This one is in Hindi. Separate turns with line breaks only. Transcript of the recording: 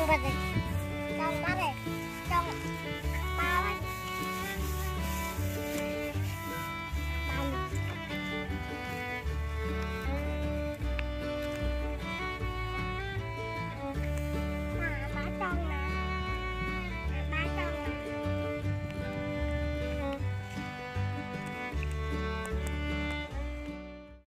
मोहम्मद